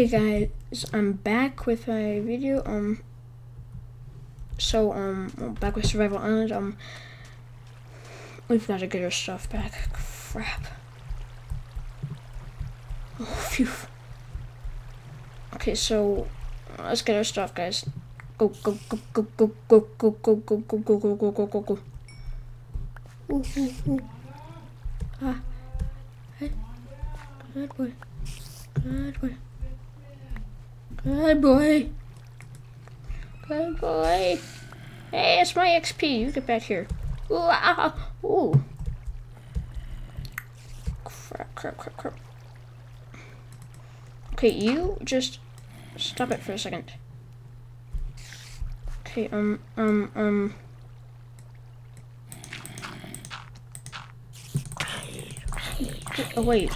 Okay guys, I'm back with my video. Um so um back with Survival Island. Um we've got to get our stuff back. Crap. Oh phew. Okay, so let's get our stuff guys. Go go go go go go go go go go go go go go go go. Ooh. Ah. Hey. Good boy. Good boy. Good boy. Good boy. Hey, it's my XP. You get back here. Ooh, ah, ooh. Crap, crap, crap, crap. Okay, you just stop it for a second. Okay, um, um, um. Oh, wait.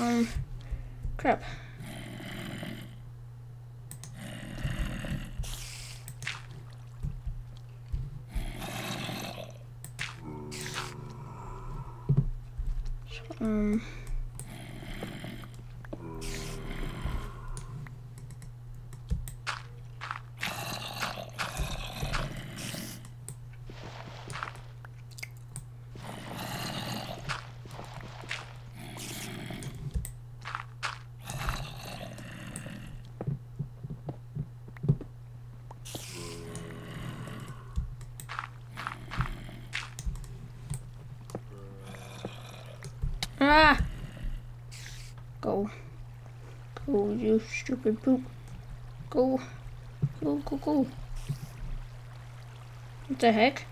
Um, crap. Poop. Go. Go, go, go. What the heck?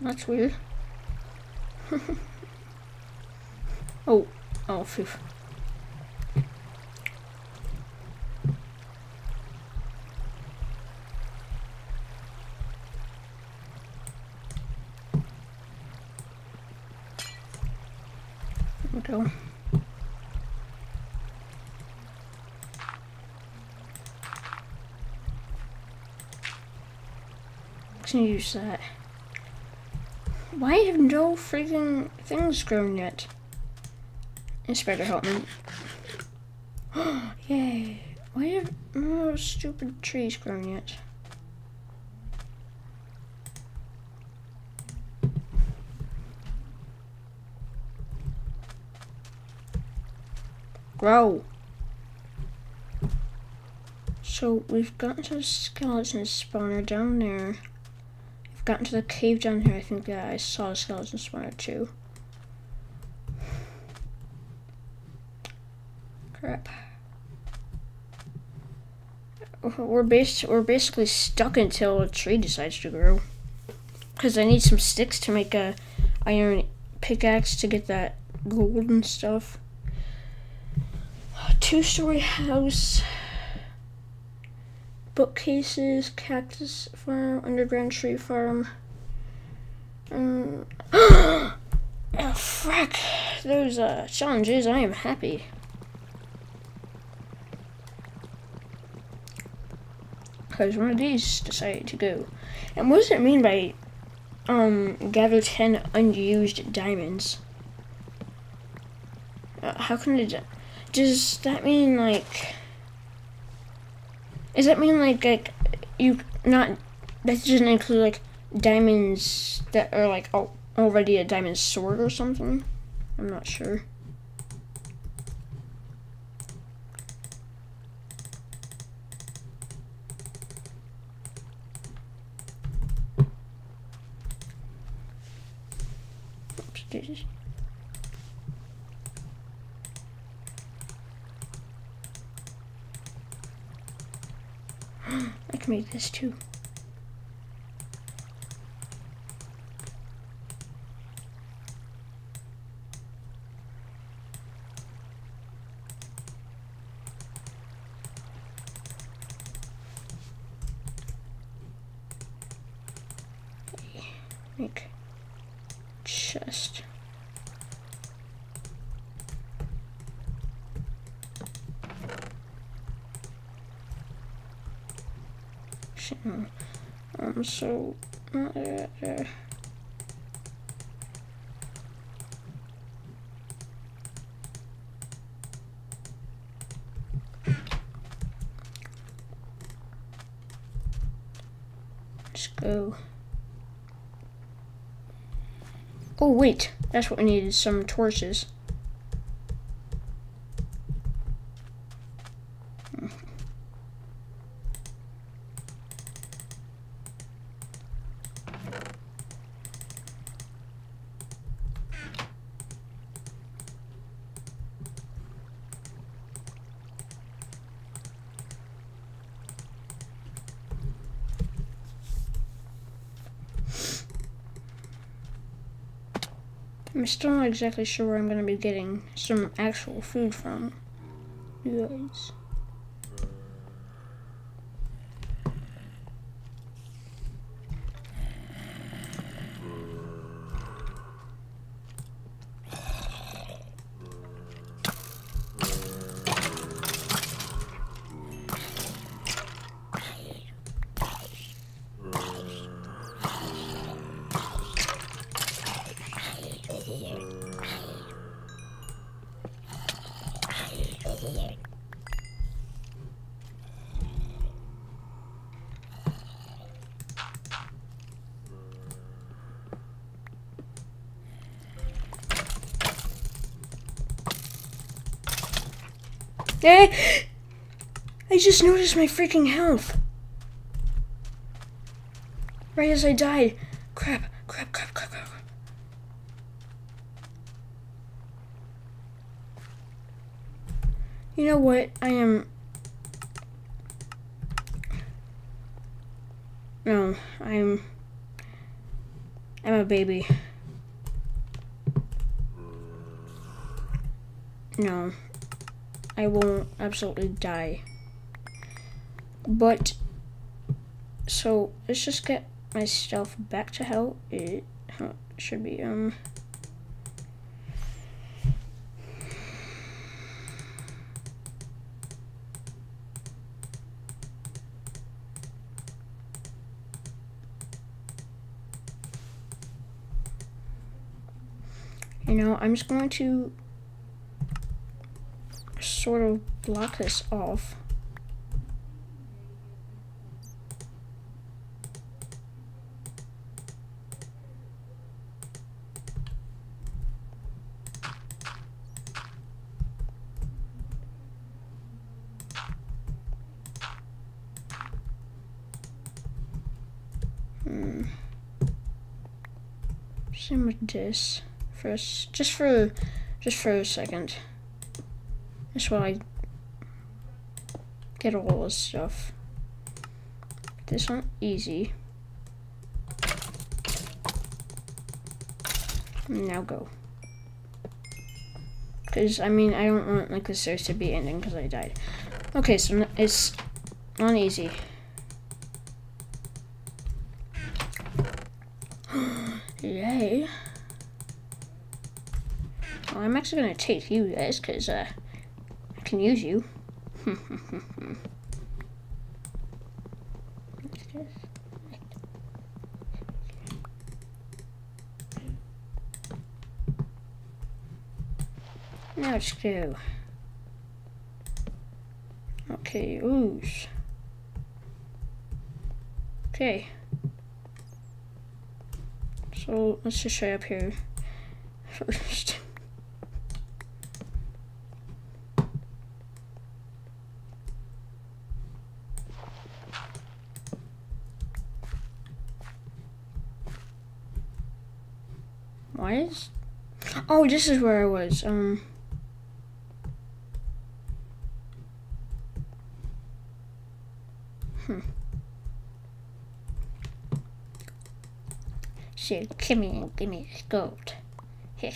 That's weird. oh. Oh, phew. we go. Can use that. Why have no freaking things grown yet? Better help me. Yay. Why have no stupid trees grown yet? Grow. So we've gotten to skeleton spawner down there. We've gotten to the cave down here. I think that I saw a skeleton spawner too. Crap. We're based. We're basically stuck until a tree decides to grow. Cause I need some sticks to make a iron pickaxe to get that gold and stuff two-story house, bookcases, cactus farm, underground tree farm. Um, oh, frack. Those uh, challenges, I am happy. Because one of these decided to go. And what does it mean by um, gather 10 unused diamonds? Uh, how can it does that mean like does that mean like like you not that doesn't include like diamonds that are like oh, already a diamond sword or something? I'm not sure. Oops, I can make this too. Make chest. Actually, um, so, uh, Let's go. Oh wait, that's what we needed, some torches. I'm still not exactly sure where I'm going to be getting some actual food from. You guys. I just noticed my freaking health. Right as I died. Crap, crap, crap, crap, crap. You know what? I am... No, I'm... I'm a baby. No. I won't absolutely die. But, so, let's just get myself back to how it should be, um... You know, I'm just going to sort of block this off. Hmm. Same with this. First, just for, just for a second. That's why I get all this stuff. This one, easy. Now go. Because, I mean, I don't want, like, the series to be ending because I died. Okay, so it's not easy. Yay. Well, I'm actually going to take you guys because, uh, can use you. now let's go. Okay, ooze. Okay. So let's just try up here first. Why is... Oh, this is where I was. Um... So, come here give me this gold.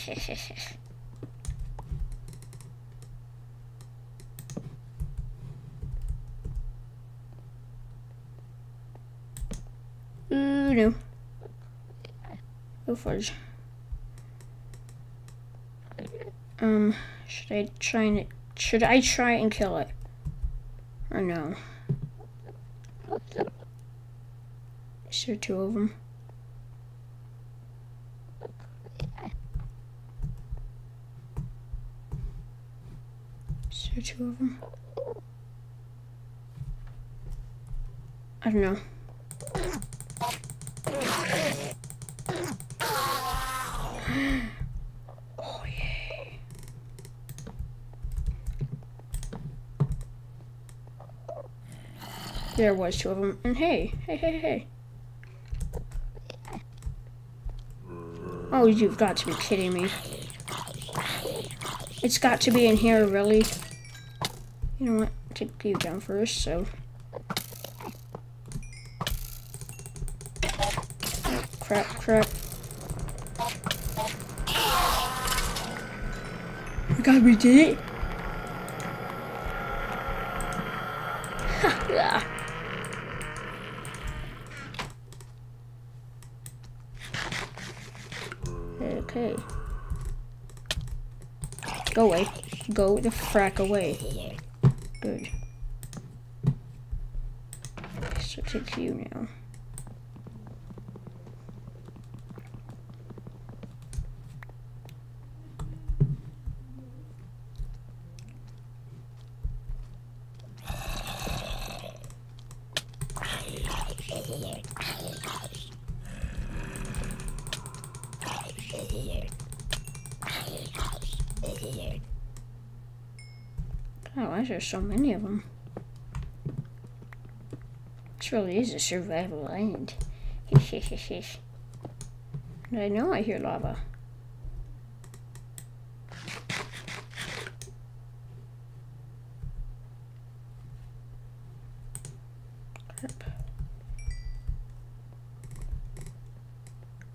Ooh, no. Go fudge. Um, should I try and should I try and kill it? Or no? Is there two of them? Is there two of them? I don't know. Oh, yay. There was two of them. And hey, hey, hey, hey. Oh, you've got to be kidding me. It's got to be in here, really. You know what? Take you down first, so. Crap, crap. Oh God, we did it! Ha! Okay. Go away. Go the frack away. Good. So take you now. Why is there so many of them? This really is a survival island. and I know I hear lava.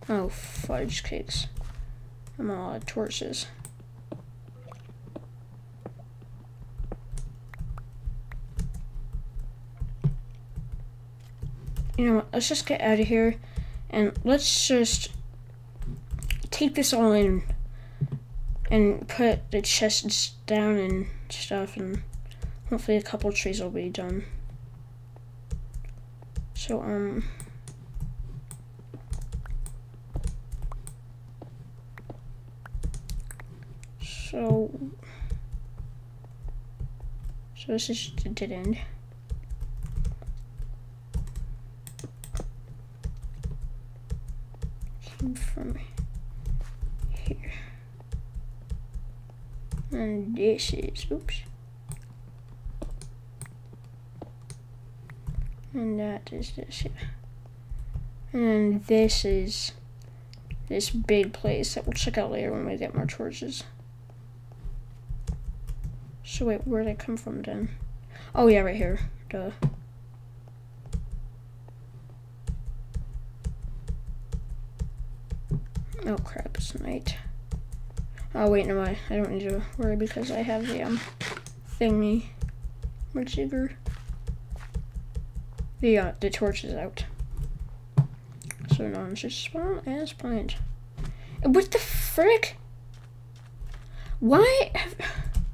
Oh, fudge cakes. I'm all out of torches. You know let's just get out of here and let's just take this all in and put the chests down and stuff and hopefully a couple trees will be done. So, um, so, so this is the dead end. From here. And this is, oops. And that is this here. And this is this big place that we'll check out later when we get more torches. So wait, where'd I come from then? Oh yeah, right here. Duh. Oh crap, it's night. Oh wait, no, I, I don't need to worry because I have the um thingy majigger. The uh, the torch is out. So now it's just spawn as planned. What the frick? Why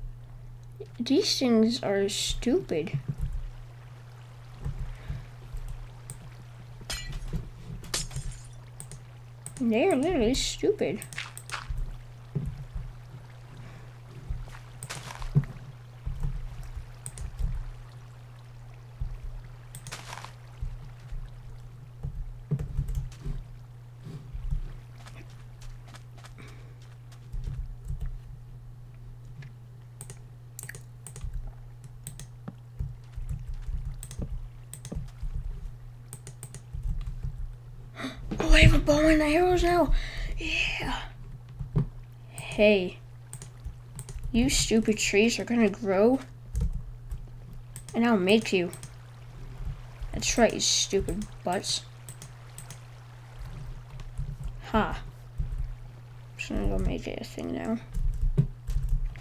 these things are stupid. They are literally stupid. I have a bow and arrows now. Yeah. Hey. You stupid trees are gonna grow. And I'll make you. That's right, you stupid butts. Ha. Huh. I'm just gonna go make it a thing now.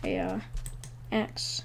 A, uh, axe.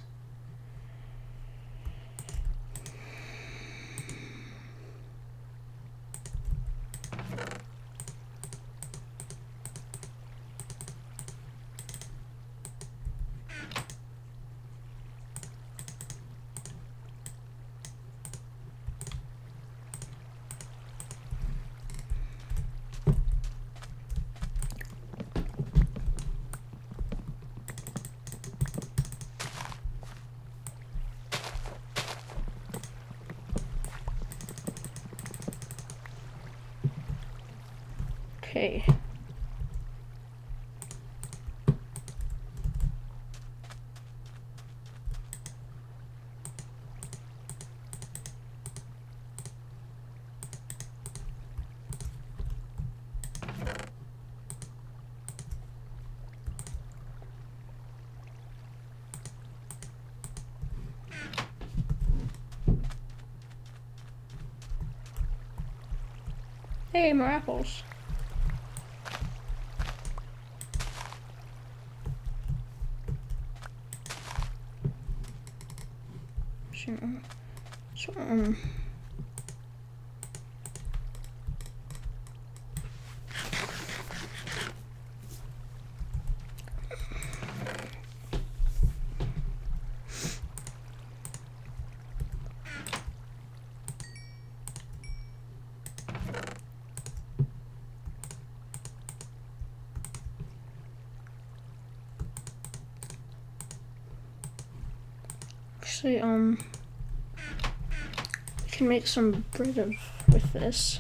Okay. Hey, more apples. So, so um. Actually, um, I can make some bread of, with this.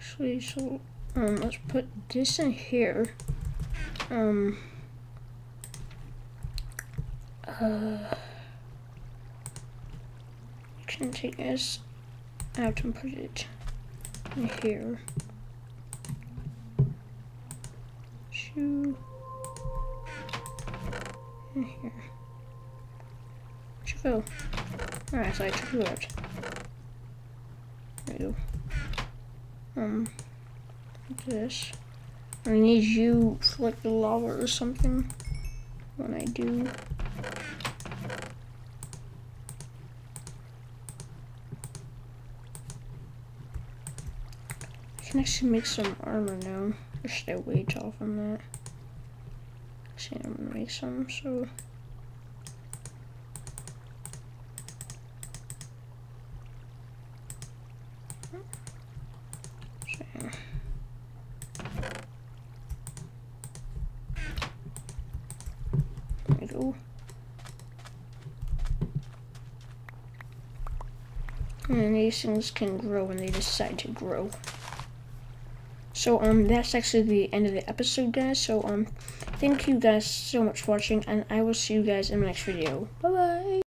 Actually, so um, let's put this in here. Um, uh, can take this out and put it in here. Shoe in here. Should go. Alright, so I took it out. There you go. Um this. I need you for like the lava or something. When I do. Can actually make some armor now. Or should I wait off on that? See, I'm gonna make some, so. And these things can grow when they decide to grow. So um that's actually the end of the episode guys. So um thank you guys so much for watching and I will see you guys in my next video. Bye bye.